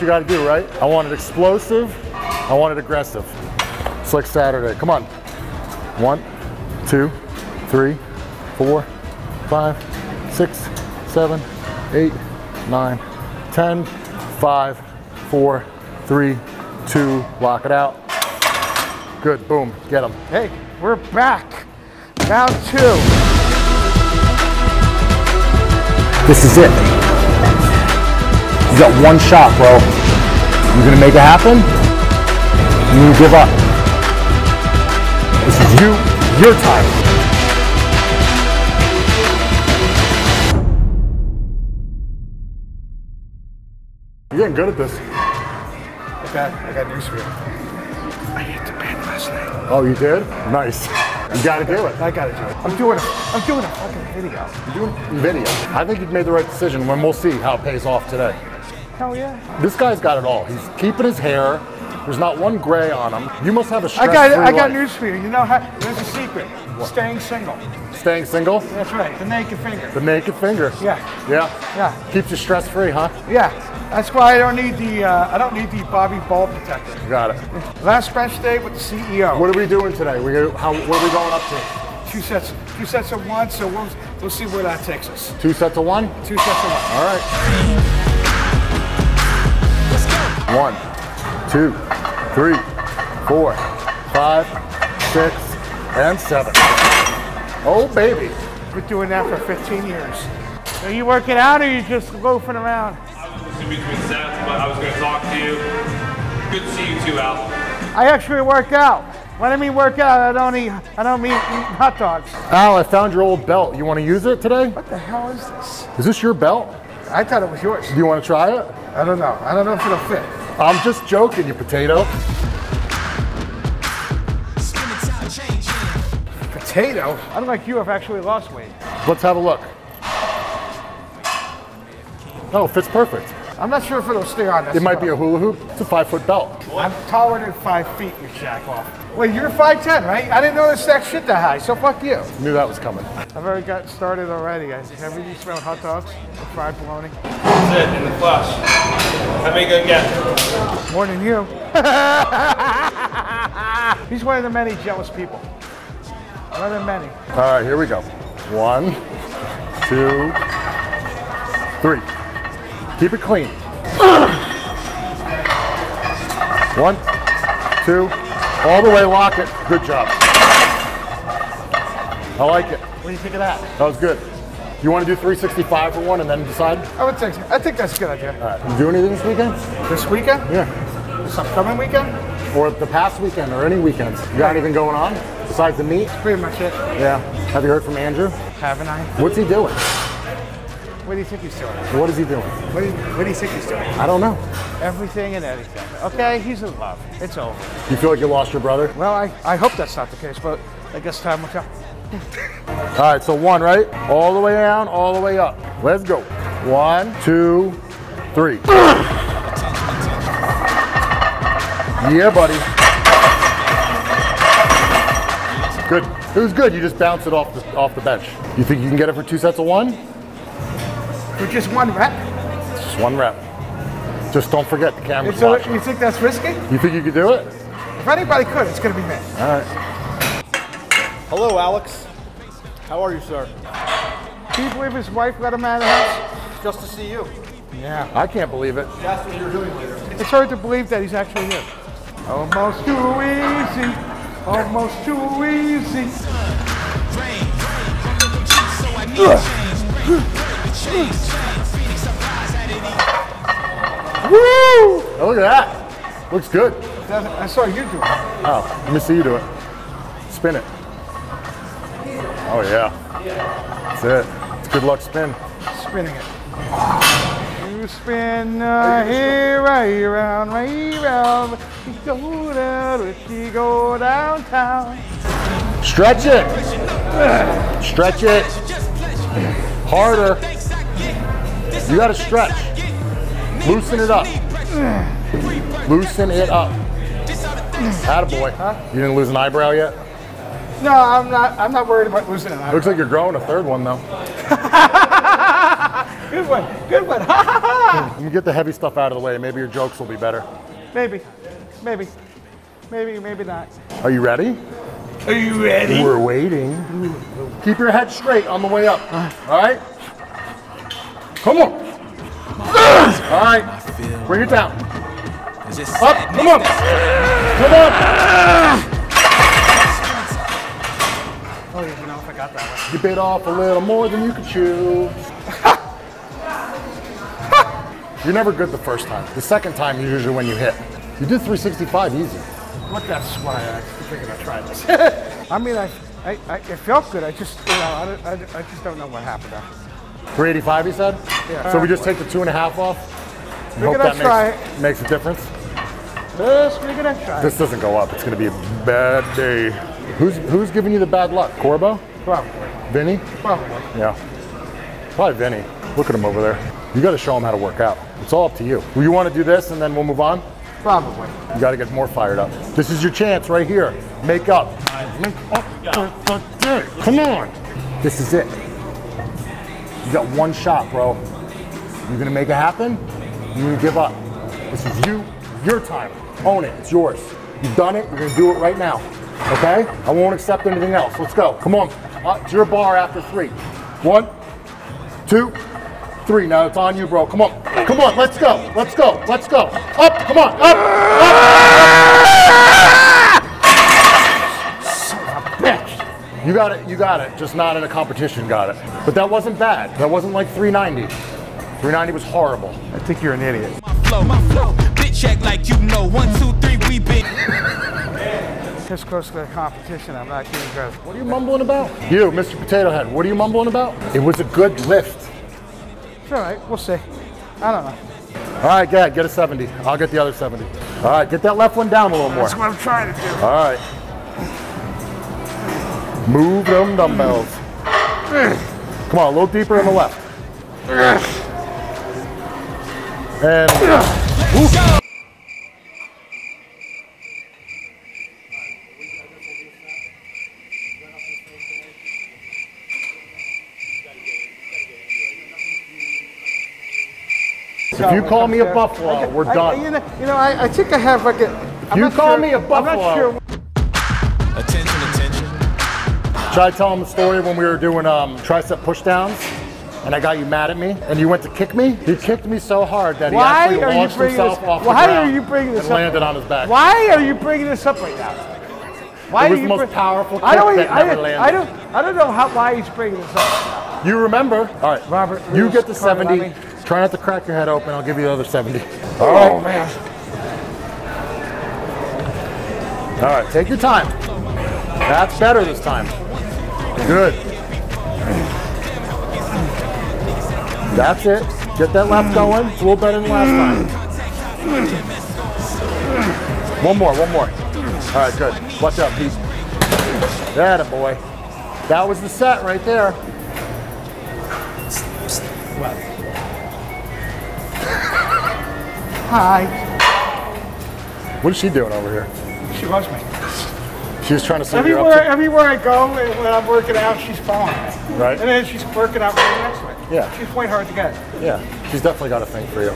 You gotta do, right? I want it explosive. I want it aggressive. It's like Saturday. Come on. One, two, three, four, five, six, seven, eight, nine, ten, five, four, three, two, lock it out. Good, boom, get them. Hey, we're back. Round two. This is it. You got one shot, bro. You gonna make it happen? You gonna give up? This is you, your time. You're getting good at this. I got, I got news for you. I hit the bed last night. Oh, you did? Nice. You gotta do it. I gotta do it. I'm doing a, I'm doing a fucking video. You're doing video. I think you've made the right decision when we'll see how it pays off today. Hell yeah. This guy's got it all. He's keeping his hair. There's not one gray on him. You must have a I got, I got news for you. You know how? There's a secret. Staying single. Staying single? That's right. The naked finger. The naked finger. Yeah. Yeah. Yeah. Keeps you stress free, huh? Yeah. That's why I don't need the, uh, I don't need the Bobby Ball protector. Got it. Last bench day with the CEO. What are we doing today? We how what are we going up to? Two sets, two sets of one. So we'll, we'll see where that takes us. Two sets of one? Two sets of one. All right. One, two, three, four, five, six, and seven. Oh baby. Been doing that for 15 years. Are you working out or are you just loafing around? I was in between sets, but I was going to talk to you. Good to see you too, Al. I actually work out. When I mean work out, I don't eat. I don't mean eat hot dogs. Al, I found your old belt. You want to use it today? What the hell is this? Is this your belt? I thought it was yours. Do you want to try it? I don't know. I don't know if it'll fit. I'm just joking, you potato. Potato. Unlike you, I've actually lost weight. Let's have a look. Oh, fits perfect. I'm not sure if it'll stay on. This It might be a hula hoop. It's a five foot belt. I'm taller than five feet. You jack off. Wait, you're 5'10", right? I didn't know this stack shit that high. So fuck you. Knew that was coming. I've already got started already. I Have you smelled hot dogs or fried bologna? That's it, in the flesh. How many go get? More than you. He's one of the many jealous people. One of the many. All right, here we go. One, two, three. Keep it clean. One, two, all the way, lock it. Good job. I like it. What do you think of that? That was good. You want to do 365 for one and then decide? I would think. I think that's a good idea. All right. You do anything this weekend? This weekend? Yeah. This upcoming weekend? Or the past weekend or any weekends? You got anything going on besides the meet? Pretty much it. Yeah. Have you heard from Andrew? Haven't I? What's he doing? What do you think he's doing? What is he doing? What do you, what do you think he's doing? I don't know. Everything and anything. Okay, he's in love. It's over. You feel like you lost your brother? Well, I, I hope that's not the case, but I guess time will tell. All right, so one, right? All the way down, all the way up. Let's go. One, two, three. yeah, buddy. Good. It was good. You just bounced it off the off the bench. You think you can get it for two sets of one? For just one rep? Just one rep. Just don't forget the camera's So watching. you think that's risky? You think you could do it? If anybody could, it's going to be me. All right. Hello, Alex. How are you, sir? Can you believe his wife let him out of the house? Just to see you. Yeah. I can't believe it. That's what you're doing later. It's hard to believe that he's actually here. Almost too easy. Almost too easy. Woo! Oh, look at that. Looks good. I saw you do it. Oh, let me see you do it. Spin it. Oh yeah. That's it. It's good luck spin. Spinning it. You spin uh, here, right round, right round. You go down, if you go downtown. Stretch it. Stretch it. Harder. You gotta stretch. Loosen it up. Loosen it up. Attaboy. You didn't lose an eyebrow yet? No, I'm not. I'm not worried about losing it. Looks like you're growing a third one though. Good one. Good one. Ha ha ha. You get the heavy stuff out of the way, maybe your jokes will be better. Maybe. Maybe. Maybe, maybe not. Are you ready? Are you ready? We're waiting. Keep your head straight on the way up. All right? Come on. All right. Bring it down. Up. Come on. Come on. Oh, you know I got that one. You bit off a little more than you could chew. You're never good the first time. The second time is usually when you hit. You did 365 easy. What that's why I figured I'd try this. I mean, I, I, I, it felt good. I just, you know, I, I, I just don't know what happened. There. 385, you said? Yeah. So we just take the two and a half off? And hope Figured I'd that try makes, makes a difference? Just figured I'd try. This doesn't go up. It's going to be a bad day. Who's who's giving you the bad luck? Corbo? Probably. Vinny? Probably. Yeah. Probably Vinny. Look at him over there. You got to show him how to work out. It's all up to you. You want to do this and then we'll move on? Probably. You got to get more fired up. This is your chance right here. Make up. Make up for the day. Come on. This is it. You got one shot, bro. You're gonna make it happen. You're gonna give up. This is you, your time. Own it. It's yours. You've done it. You're gonna do it right now. Okay? I won't accept anything else. Let's go. Come on. Uh, it's your bar after three. One, two, three. Now it's on you, bro. Come on. Come on. Let's go. Let's go. Let's go. Up. Come on. Up. Bitch. You got it. You got it. Just not in a competition. Got it. But that wasn't bad. That wasn't like 390. 390 was horrible. I think you're an idiot. flow, my flow. Bitch act like you know. One, two, three, we been. This close to the competition, I'm not doing good. What are you mumbling about? You, Mr. Potato Head. What are you mumbling about? It was a good lift. It's all right. We'll see. I don't know. All right, Gad, get a 70. I'll get the other 70. All right, get that left one down a little more. That's what I'm trying to do. All right. Move them dumbbells. Come on, a little deeper on the left. And if you call me a buffalo, we're I- done. you know, you know I, I think I have like a. I'm you not call sure- me a I'm buffalo- not sure. Attention, Should I tell him the story when we were doing um, tricep push downs? And I got you mad at me, and you went to kick me. He kicked me so hard that he Why actually are you launched himself this? off Why the ground are you bringing this and up? landed on his back. Why are you bringing this up right now? Why It are was you the most bring- powerful I don't. I, never don't- landed. I don't. I don't know how why he's bringing this up. You remember? All right, Robert You get the 70. Try not to crack your head open. I'll give you the other 70. All right. Oh man. All right, take your time. That's better this time. Good. That's it. Get that left going. A little better than last time. One more, one more. All right, good. Watch out, Pete. That a boy. That was the set right there. Hi. What is she doing over here? She loves me. She was trying to see what you're Everywhere, up everywhere I go, eh, when I'm working out, she's following me. Right? And then she's working out right next to me. Yeah. She's playing hard to get. Yeah. She's definitely got a thing for you.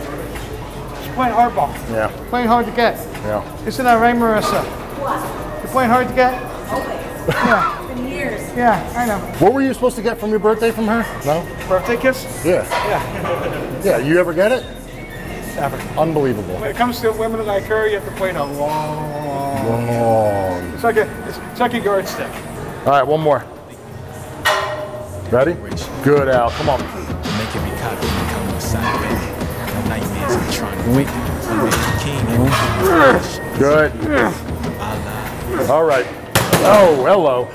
She's playing hardball. Yeah. Playing hard to get. Yeah. Isn't that right, Marissa? What? You're playing hard to get? Always. Yeah. Been years. Yeah, I know. What were you supposed to get from your birthday from her? No? Birthday kiss? Yeah. Yeah. Yeah, you ever get it? Never. Unbelievable. When it comes to women like her, you have to play a long. Long. It's like a, it's, it's like a yardstick. All right, one more. Ready? Good, Al. Come on. Make every copy become a side baby. No nightmares of trying to win. I'm the king and Good. All right. Oh, hello.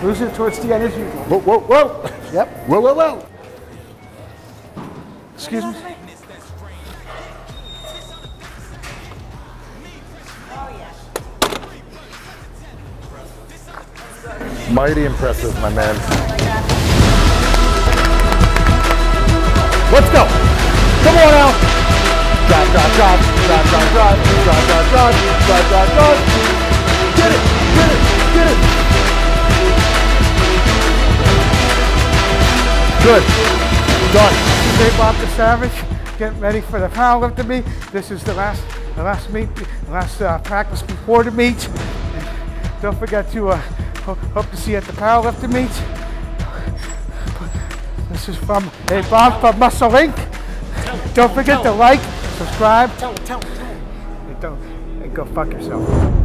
Lose it towards the end as usual. Whoa, whoa, whoa. Yep. Whoa, whoa, whoa. Excuse me? Mighty impressive, my man. Let's go. Come on, out. Drive, drive, drive, drive, drive, drive, drive, drive, drive, drive, drive, drive. Get it, get it, get it. Good. Done. A Bomb the Savage, getting ready for the power powerlifting meet. This is the last, the last meet, the last uh, practice before the meet. And don't forget to uh, ho- hope to see you at the powerlifting meet. This is from A Bomb from Muscle Inc. Don't forget to like, subscribe, and don't and go fuck yourself.